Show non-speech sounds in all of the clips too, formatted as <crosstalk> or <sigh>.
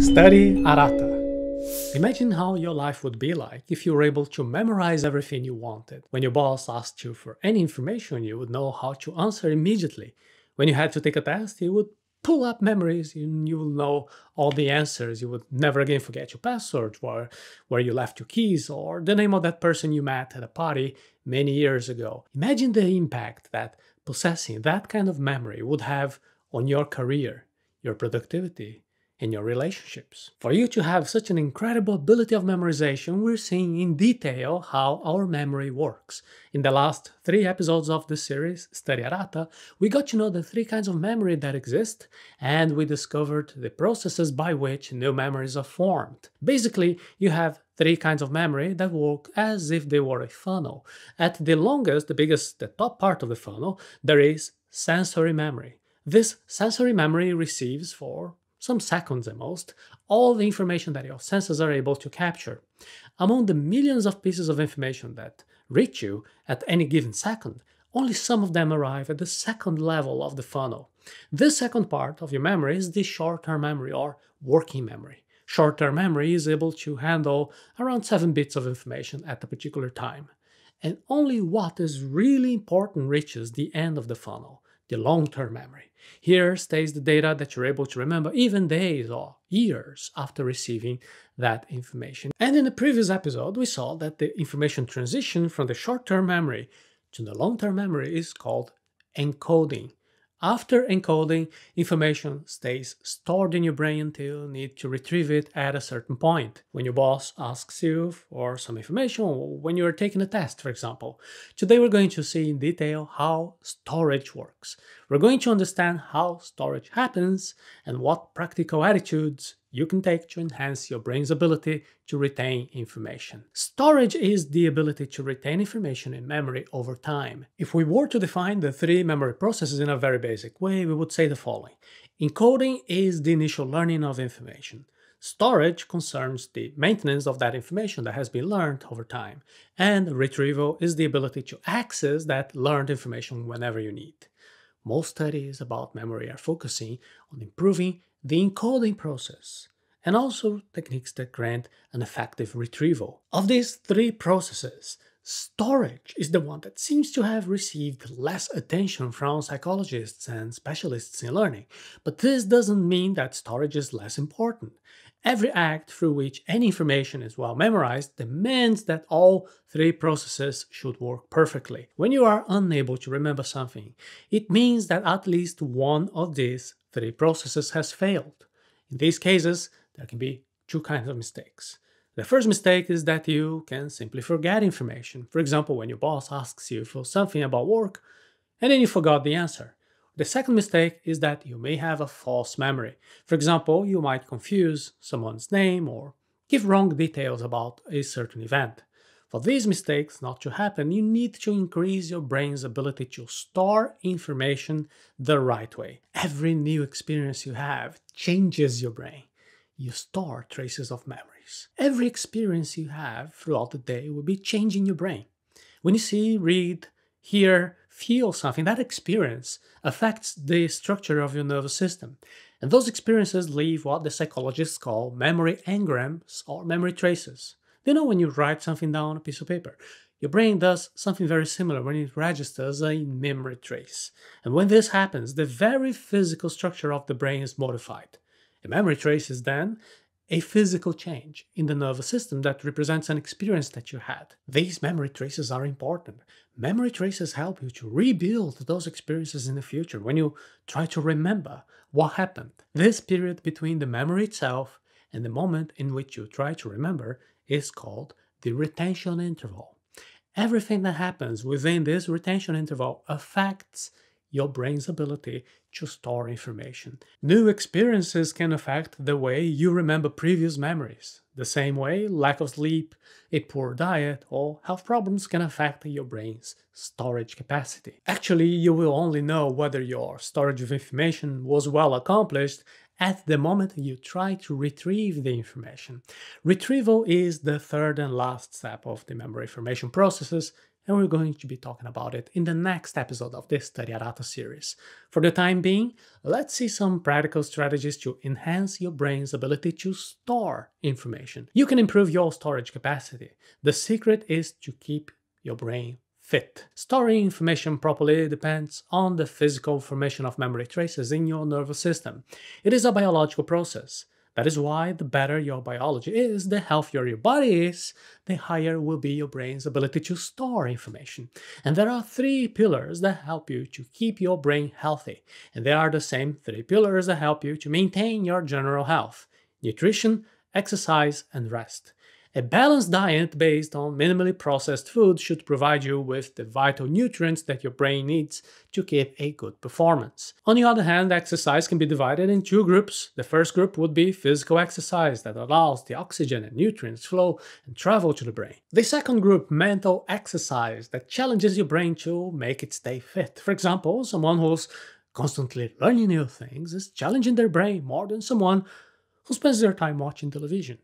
Study Arata. Imagine how your life would be like if you were able to memorize everything you wanted. When your boss asked you for any information, you would know how to answer immediately. When you had to take a test, you would pull up memories and you will know all the answers. You would never again forget your password, where, where you left your keys, or the name of that person you met at a party many years ago. Imagine the impact that possessing that kind of memory would have on your career, your productivity, in your relationships. For you to have such an incredible ability of memorization, we're seeing in detail how our memory works. In the last three episodes of the series, Study Arata, we got to know the three kinds of memory that exist, and we discovered the processes by which new memories are formed. Basically, you have three kinds of memory that work as if they were a funnel. At the longest, the biggest, the top part of the funnel, there is sensory memory. This sensory memory receives for some seconds at most, all the information that your senses are able to capture. Among the millions of pieces of information that reach you at any given second, only some of them arrive at the second level of the funnel. This second part of your memory is the short-term memory or working memory. Short-term memory is able to handle around 7 bits of information at a particular time. And only what is really important reaches the end of the funnel, the long-term memory. Here stays the data that you're able to remember even days or years after receiving that information. And in the previous episode, we saw that the information transition from the short-term memory to the long-term memory is called encoding. After encoding, information stays stored in your brain until you need to retrieve it at a certain point. When your boss asks you for some information, or when you are taking a test, for example. Today we're going to see in detail how storage works. We're going to understand how storage happens and what practical attitudes you can take to enhance your brain's ability to retain information. Storage is the ability to retain information in memory over time. If we were to define the three memory processes in a very basic way, we would say the following. Encoding is the initial learning of information. Storage concerns the maintenance of that information that has been learned over time, and retrieval is the ability to access that learned information whenever you need. Most studies about memory are focusing on improving the encoding process and also techniques that grant an effective retrieval. Of these three processes, storage is the one that seems to have received less attention from psychologists and specialists in learning, but this doesn't mean that storage is less important. Every act through which any information is well memorized demands that all three processes should work perfectly. When you are unable to remember something, it means that at least one of these three processes has failed. In these cases, there can be two kinds of mistakes. The first mistake is that you can simply forget information. For example, when your boss asks you for something about work and then you forgot the answer. The second mistake is that you may have a false memory. For example, you might confuse someone's name or give wrong details about a certain event. For these mistakes not to happen, you need to increase your brain's ability to store information the right way. Every new experience you have changes your brain. You store traces of memories. Every experience you have throughout the day will be changing your brain. When you see, read, hear, feel something, that experience affects the structure of your nervous system. And those experiences leave what the psychologists call memory engrams or memory traces. You know when you write something down on a piece of paper? Your brain does something very similar when it registers a memory trace. And when this happens, the very physical structure of the brain is modified. A memory trace is then a physical change in the nervous system that represents an experience that you had. These memory traces are important. Memory traces help you to rebuild those experiences in the future when you try to remember what happened. This period between the memory itself and the moment in which you try to remember is called the retention interval. Everything that happens within this retention interval affects your brain's ability to store information. New experiences can affect the way you remember previous memories. The same way, lack of sleep, a poor diet, or health problems can affect your brain's storage capacity. Actually, you will only know whether your storage of information was well accomplished at the moment you try to retrieve the information. Retrieval is the third and last step of the memory formation processes and we're going to be talking about it in the next episode of this Study Arata series. For the time being, let's see some practical strategies to enhance your brain's ability to store information. You can improve your storage capacity. The secret is to keep your brain fit. Storing information properly depends on the physical formation of memory traces in your nervous system. It is a biological process. That is why the better your biology is, the healthier your body is, the higher will be your brain's ability to store information. And there are three pillars that help you to keep your brain healthy. And they are the same three pillars that help you to maintain your general health nutrition, exercise, and rest. A balanced diet based on minimally processed food should provide you with the vital nutrients that your brain needs to keep a good performance. On the other hand, exercise can be divided in two groups. The first group would be physical exercise that allows the oxygen and nutrients flow and travel to the brain. The second group, mental exercise that challenges your brain to make it stay fit. For example, someone who's constantly learning new things is challenging their brain more than someone who spends their time watching television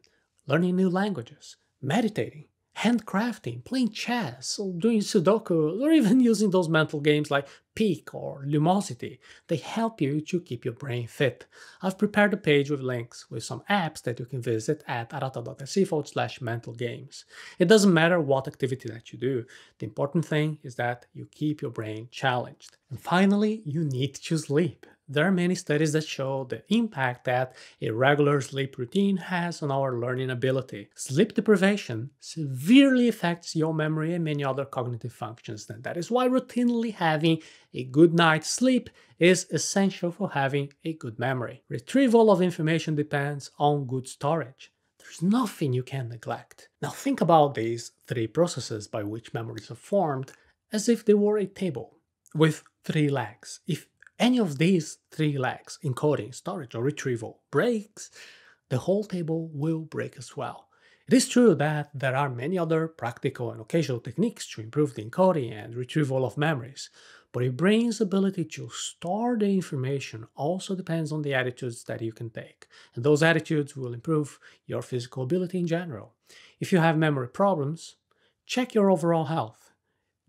learning new languages, meditating, handcrafting, playing chess, or doing Sudoku, or even <laughs> using those mental games like Peak or Lumosity. They help you to keep your brain fit. I've prepared a page with links with some apps that you can visit at arata.se forward slash mental games. It doesn't matter what activity that you do, the important thing is that you keep your brain challenged. And finally, you need to sleep. There are many studies that show the impact that a regular sleep routine has on our learning ability. Sleep deprivation severely affects your memory and many other cognitive functions, and that is why routinely having a good night's sleep is essential for having a good memory. Retrieval of information depends on good storage. There's nothing you can neglect. Now think about these three processes by which memories are formed as if they were a table with three legs. If any of these three legs, encoding, storage, or retrieval, breaks, the whole table will break as well. It is true that there are many other practical and occasional techniques to improve the encoding and retrieval of memories, but a brain's ability to store the information also depends on the attitudes that you can take, and those attitudes will improve your physical ability in general. If you have memory problems, check your overall health.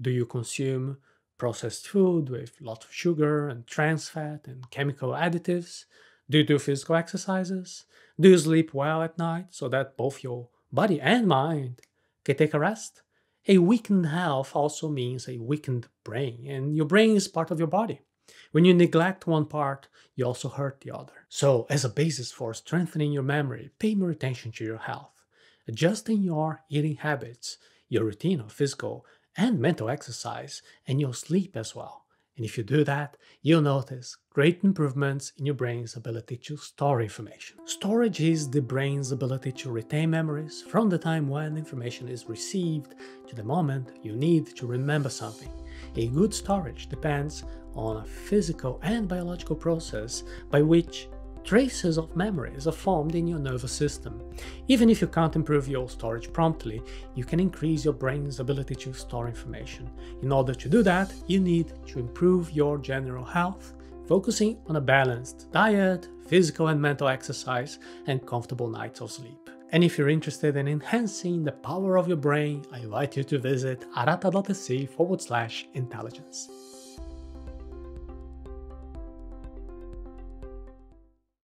Do you consume processed food with lots of sugar and trans fat and chemical additives? Do you do physical exercises? Do you sleep well at night so that both your body and mind can take a rest? A weakened health also means a weakened brain, and your brain is part of your body. When you neglect one part, you also hurt the other. So, as a basis for strengthening your memory, pay more attention to your health. Adjusting your eating habits, your routine of physical and mental exercise and your sleep as well. And if you do that, you'll notice great improvements in your brain's ability to store information. Storage is the brain's ability to retain memories from the time when information is received to the moment you need to remember something. A good storage depends on a physical and biological process by which traces of memories are formed in your nervous system. Even if you can't improve your storage promptly, you can increase your brain's ability to store information. In order to do that, you need to improve your general health, focusing on a balanced diet, physical and mental exercise, and comfortable nights of sleep. And if you're interested in enhancing the power of your brain, I invite you to visit arata.se forward slash intelligence.